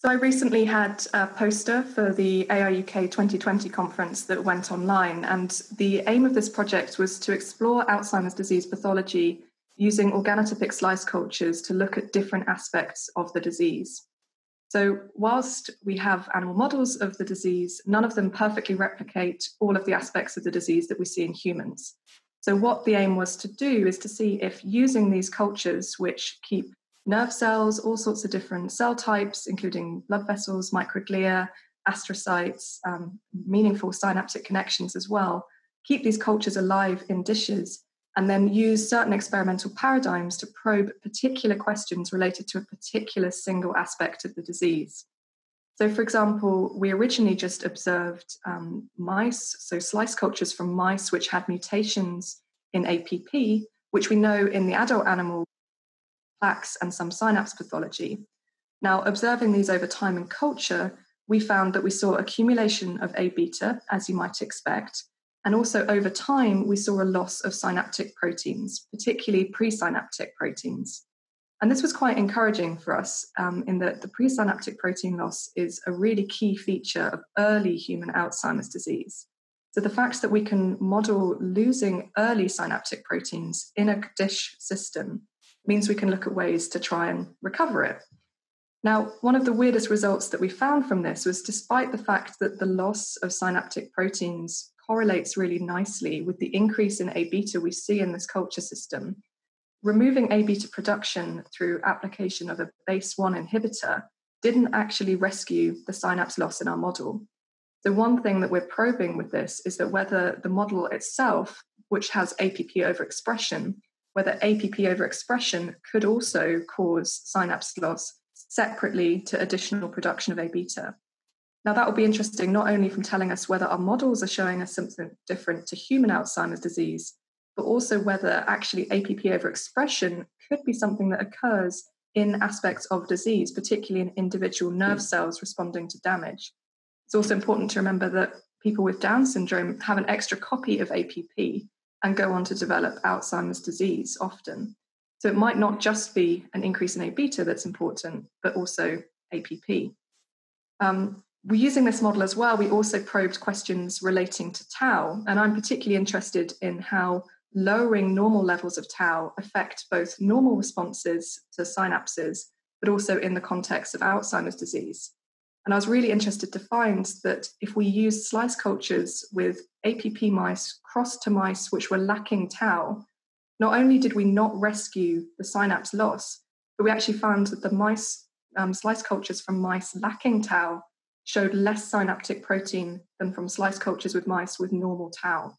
So I recently had a poster for the ARUK 2020 conference that went online, and the aim of this project was to explore Alzheimer's disease pathology using organotypic slice cultures to look at different aspects of the disease. So, whilst we have animal models of the disease, none of them perfectly replicate all of the aspects of the disease that we see in humans. So, what the aim was to do is to see if using these cultures, which keep nerve cells, all sorts of different cell types, including blood vessels, microglia, astrocytes, um, meaningful synaptic connections as well. Keep these cultures alive in dishes and then use certain experimental paradigms to probe particular questions related to a particular single aspect of the disease. So, for example, we originally just observed um, mice, so slice cultures from mice which had mutations in APP, which we know in the adult animal plaques, and some synapse pathology. Now, observing these over time in culture, we found that we saw accumulation of A beta, as you might expect, and also over time, we saw a loss of synaptic proteins, particularly presynaptic proteins. And this was quite encouraging for us um, in that the presynaptic protein loss is a really key feature of early human Alzheimer's disease. So the fact that we can model losing early synaptic proteins in a dish system means we can look at ways to try and recover it. Now, one of the weirdest results that we found from this was despite the fact that the loss of synaptic proteins correlates really nicely with the increase in A beta we see in this culture system, removing A beta production through application of a BACE 1 inhibitor didn't actually rescue the synapse loss in our model. So, one thing that we're probing with this is that whether the model itself, which has APP overexpression, whether APP overexpression could also cause synapse loss separately to additional production of A beta. Now, that will be interesting not only from telling us whether our models are showing us something different to human Alzheimer's disease, but also whether actually APP overexpression could be something that occurs in aspects of disease, particularly in individual nerve cells responding to damage. It's also important to remember that people with Down syndrome have an extra copy of APP, and go on to develop Alzheimer's disease often. So it might not just be an increase in A beta that's important, but also APP. Um, we're using this model as well. We also probed questions relating to tau, and I'm particularly interested in how lowering normal levels of tau affect both normal responses to synapses, but also in the context of Alzheimer's disease. And I was really interested to find that if we use slice cultures with APP mice crossed to mice which were lacking tau, not only did we not rescue the synapse loss, but we actually found that the mice um, slice cultures from mice lacking tau showed less synaptic protein than from slice cultures with mice with normal tau.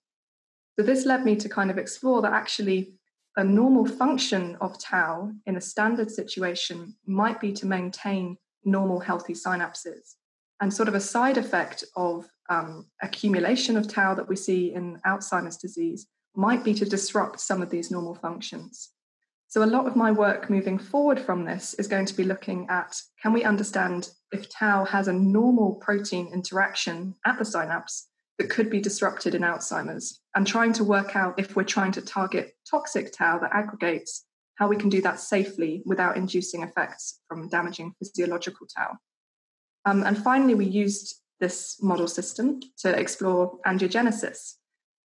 So this led me to kind of explore that actually a normal function of tau in a standard situation might be to maintain normal healthy synapses. And sort of a side effect of um, accumulation of tau that we see in Alzheimer's disease might be to disrupt some of these normal functions. So, a lot of my work moving forward from this is going to be looking at can we understand if tau has a normal protein interaction at the synapse that could be disrupted in Alzheimer's, and trying to work out if we're trying to target toxic tau that aggregates how we can do that safely without inducing effects from damaging physiological tau. Um, and finally, we used this model system to explore angiogenesis.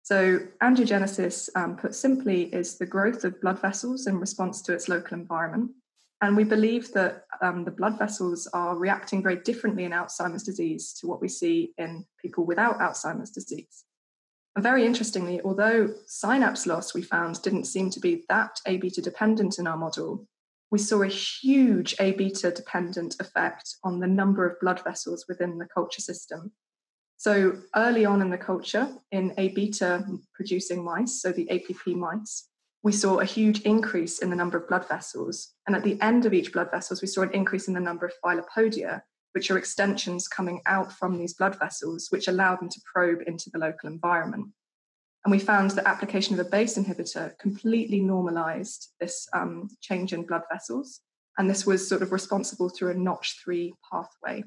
So, angiogenesis, um, put simply, is the growth of blood vessels in response to its local environment. And we believe that um, the blood vessels are reacting very differently in Alzheimer's disease to what we see in people without Alzheimer's disease. And very interestingly, although synapse loss we found didn't seem to be that A beta dependent in our model, we saw a huge A beta dependent effect on the number of blood vessels within the culture system. So early on in the culture, in A beta producing mice, so the APP mice, we saw a huge increase in the number of blood vessels. And at the end of each blood vessels, we saw an increase in the number of filopodia, which are extensions coming out from these blood vessels, which allow them to probe into the local environment. And we found that application of a BACE inhibitor completely normalized this um, change in blood vessels. And this was sort of responsible through a Notch3 pathway.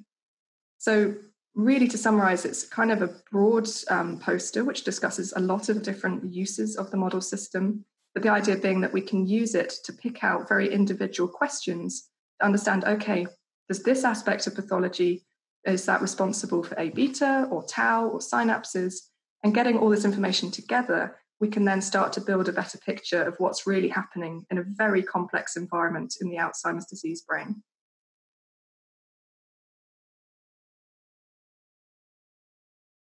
So, really, to summarize, it's kind of a broad um, poster which discusses a lot of different uses of the model system. But the idea being that we can use it to pick out very individual questions to understand okay, does this aspect of pathology is that responsible for A beta or tau or synapses? And getting all this information together, we can then start to build a better picture of what's really happening in a very complex environment in the Alzheimer's disease brain.